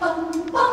bum, bum.